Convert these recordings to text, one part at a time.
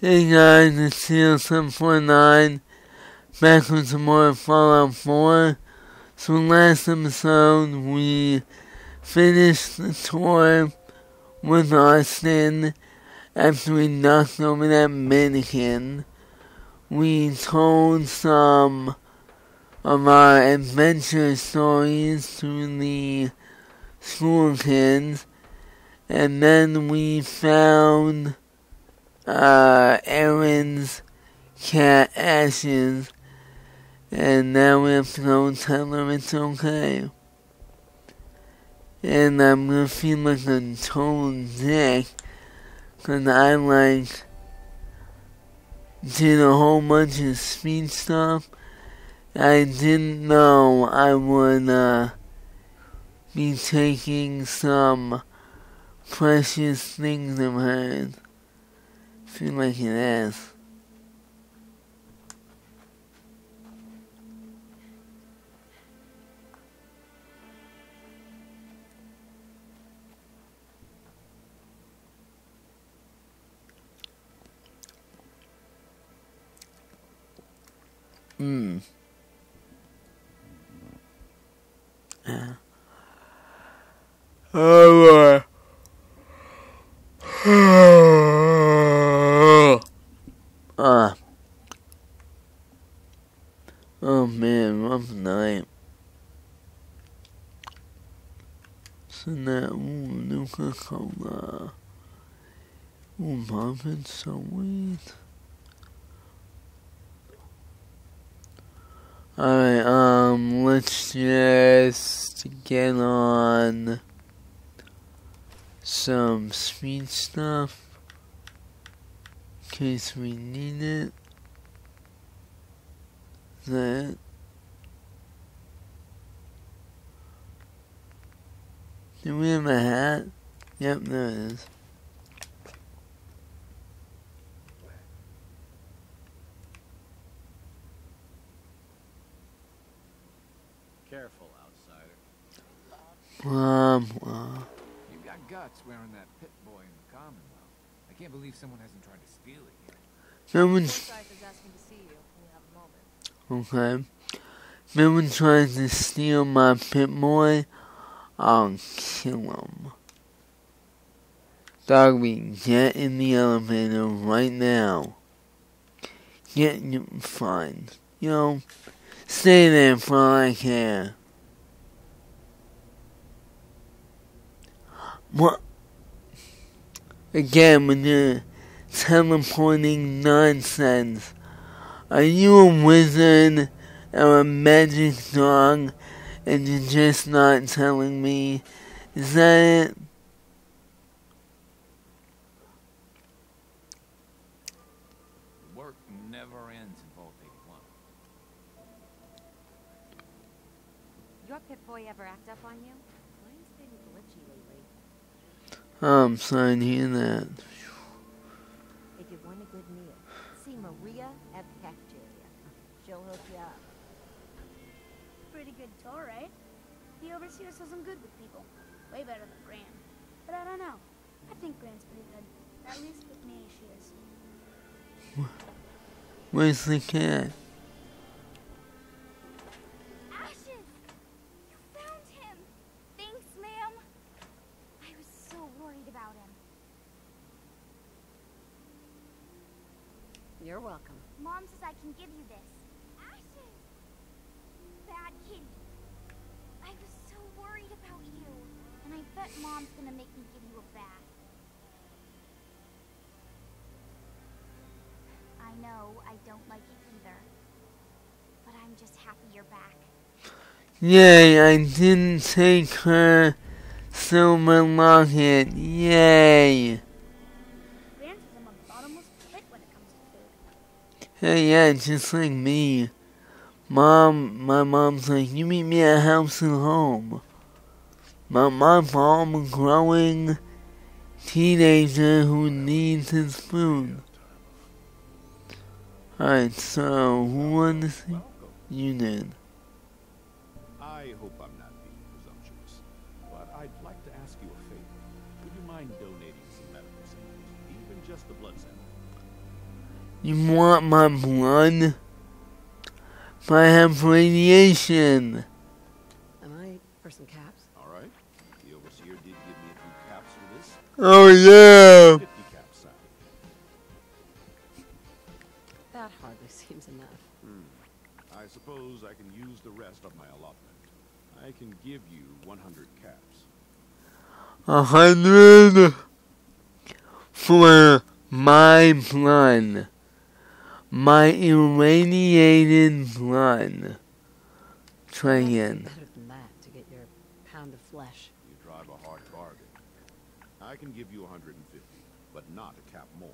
Hey guys, it's TL749 back with some more Fallout 4. So last episode we finished the tour with Austin after we knocked over that mannequin. We told some of our adventure stories to the school kids and then we found uh, Erin's cat ashes, and now we have to go tell her it's okay. And I'm gonna feel like a total dick, cause I like did a whole bunch of speed stuff. I didn't know I would uh, be taking some precious things of hers like it is. Hmm. Yeah. Oh man, rough night. So now, ooh, Nuka Cola. Ooh, muffins so sweet. Alright, um, let's just get on some speed stuff in case we need it. That. Do we have a hat? Yep, there it is. Careful, outsider. Um, uh, You got guts wearing that pit boy in the Commonwealth. I can't believe someone hasn't tried to steal it yet. someone's Forsyth to see you. We have a moment. Okay. If anyone tries to steal my Pip-Boy, I'll kill him. Dogmeat, get in the elevator right now. Get you fine. You know, stay there for I care. What? Again, with your teleporting nonsense. Are you a wizard or a magic dog and you're just not telling me? Is that it? Work never ends in Vault 81. Your Pip-Boy ever act up on you? Mine's been glitchy lately. I'm sorry to hear that. If you want a good meal, see Maria at the cafeteria. She'll hook you up. Pretty good tour, right? The overseer says I'm good with people. Way better than Gran. But I don't know. I think Gran's pretty good. At least with me, she is. Where's the cat? Ashes! You found him! Thanks, ma'am. I was so worried about him. You're welcome. Mom says I can give you this. Ashes! Bad kitty. I was so worried about you. And I bet Mom's gonna make me give you a bath. I know I don't like it either. But I'm just happy you're back. Yay, I didn't take her silver locket. Yay. Gran says I'm a bottomless pit when it comes. Hey, yeah, just like me. Mom, my mom's like, you meet me at house and home. But my mom, a growing teenager who needs his food. Alright, so who won this thing? You did. I hope I'm not being presumptuous, but I'd like to ask you a favor. Would you mind donating some medical samples, even just the blood sample? You want my blood? But I have radiation. Am I for some caps? All right. The overseer did give me a few caps for this. Oh yeah. A hundred for my blood. My irradiated blood. Try again. Better than that to get your pound of flesh. You drive a hard bargain. I can give you 150, but not a cap more.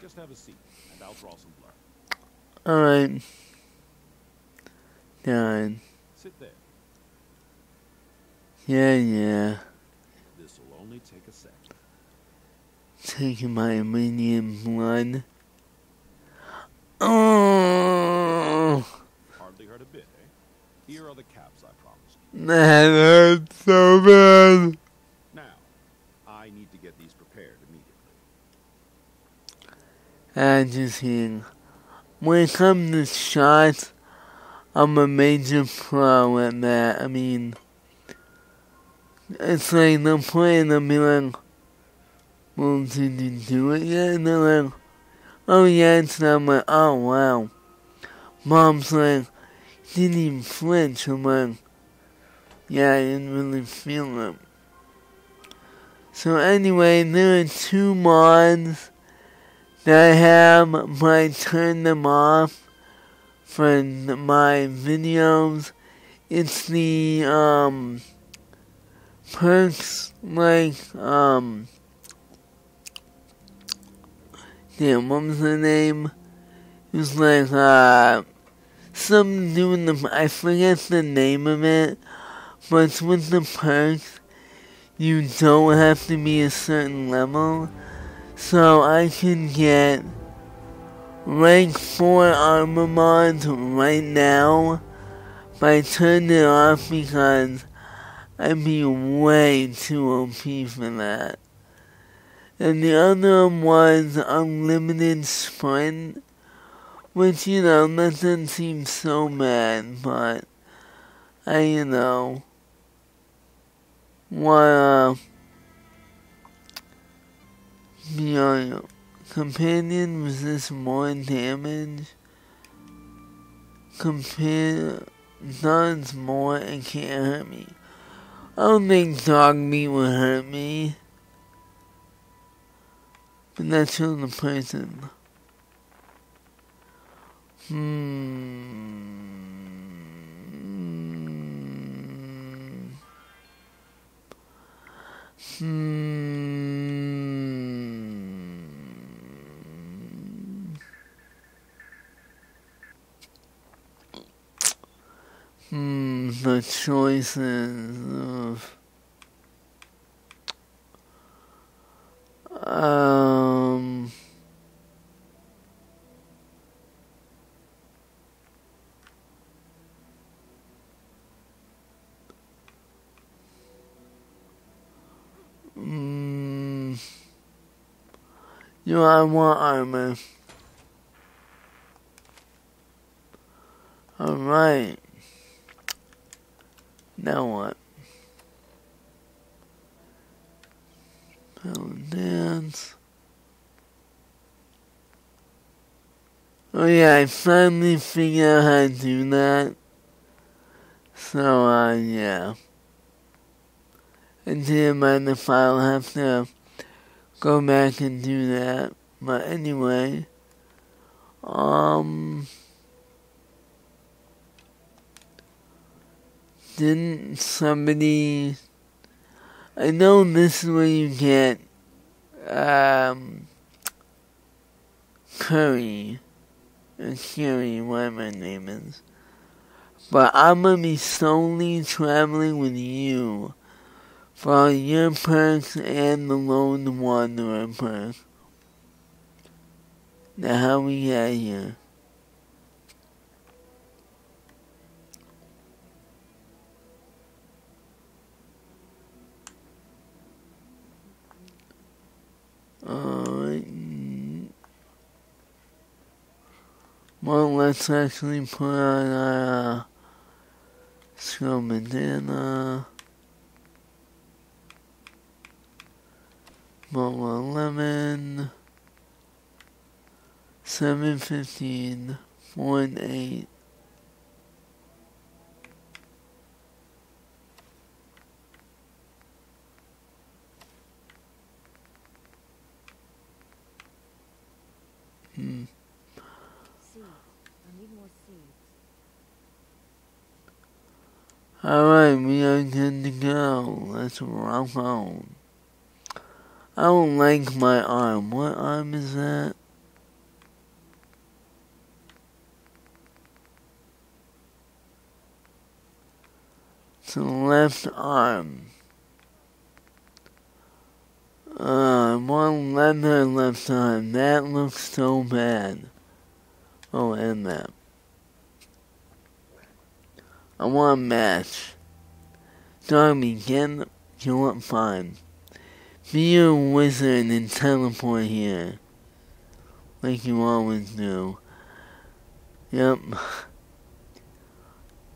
Just have a seat, and I'll draw some blood. Alright. Done. Sit there. Yeah, yeah. Only take a sec. Taking my irradiated blood. Oh, Hardly hurt a bit, eh? Here are the caps I promised you. that hurts so bad. Now, I need to get these prepared immediately. Think when it comes to shots, I'm a major pro at that. I mean, it's like they'll play and they'll be like, well, did you do it yet? And they're like, oh yeah, it's not. I'm like, oh wow. Mom's like, didn't even flinch. I'm like, yeah, I didn't really feel it. So anyway, there are two mods that I have, I turned them off for my videos. It's the um perks like um damn what was the name? It was like uh some the I forget the name of it, but with the perks. You don't have to be a certain level. So I can get rank 4 armor mods right now, I turned it off because I'd be way too OP for that. And the other one was unlimited sprint, which, you know, doesn't seem so bad, but I, you know, wanna be on companion resist more damage. Companion does more and can't hurt me. I don't think Dogmeat would hurt me. But that's from the person. Hmm. Hmm. Hmm, the choices of um mm, you know, I want armor. Alright. Now what? Power dance. Oh yeah, I finally figured out how to do that. So, uh, yeah. I didn't mind if I'll have to go back and do that. But anyway, um, didn't somebody, I know this is where you get, um, curry, or curry, whatever her name is. But I'm gonna be solely traveling with you for your perks and the Lone Wanderer perk. Now how we get here? let's actually put on our uh, scroll banana, boba lemon, 715, 1 8. Let's on. I don't like my arm. What arm is that? It's the left arm. Uh, one leather left arm. That looks so bad. Oh, and that. I want a match. Darby, get you up fine. Be a wizard and teleport here. Like you always do. Yep.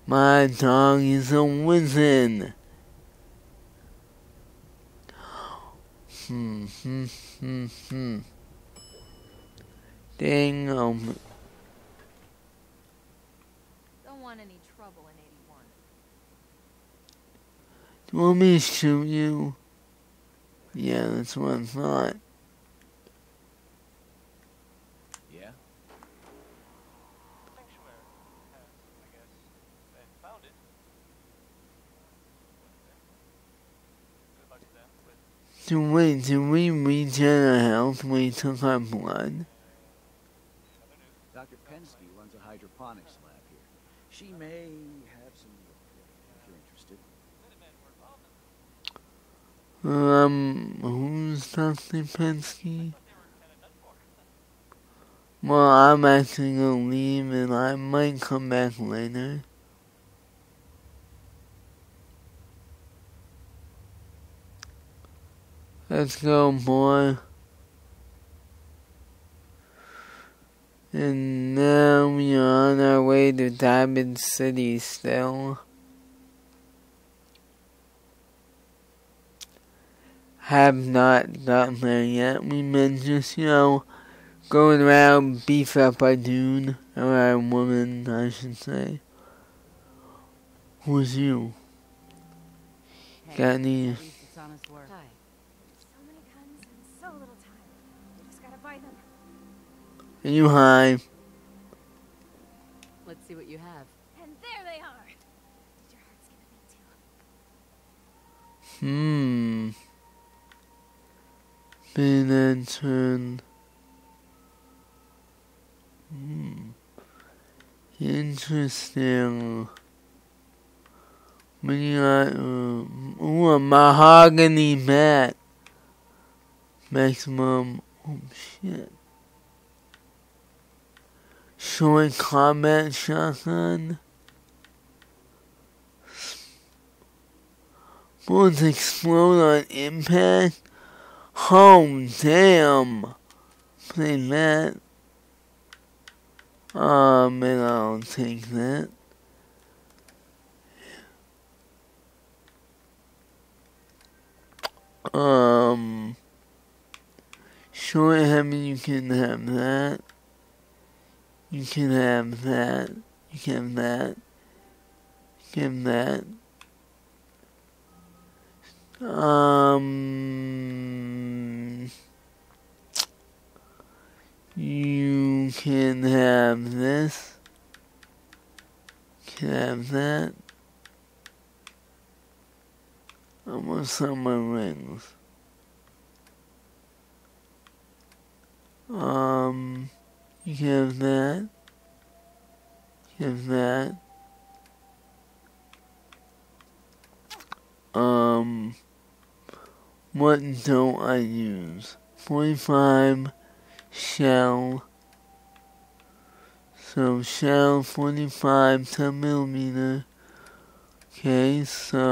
My dog is a wizard. Hmm, hmm, hmm, hmm. Dang, um, Don't want any do you want me to you? Yeah, that's what I thought. Yeah? Sanctuary has, I guess, they found it. Good luck to them with So wait, did we regen our health when we took our blood? Dr. Penske runs a hydroponics lab here. She may have some if you're interested. Minutemen were involved in Um, who's Dr. Penske? Well, I'm actually gonna leave and I might come back later. Let's go, boy. And now we are on our way to Diamond City still. Have not gotten there yet. We meant just, you know, going around beef up a dude, or a woman, I should say. Who's you? Got any? At least it's honest work. Hi. So many guns and so little time. You just gotta buy them. Are you high? Let's see what you have. And there they are. Your heart's gonna beat too. Hmm. Entered. Hmm. Interesting. We got, uh, ooh, a mahogany mat. Maximum, oh shit. Short combat shotgun. Bullets explode on impact. Oh, damn. Play that. Um, and I'll take that. Um, short heavy, you can have that. You can have that. You can have that. You can have that. Um, you can have this. Can have that. Almost on my rings. Um, you can have that. You have that. Um, what don't I use? 45 shell. So shell 45 10 millimeter. Okay, so.